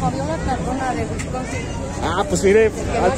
Fabiola Cardona de Wisconsin. Ah, pues mire, Que ah,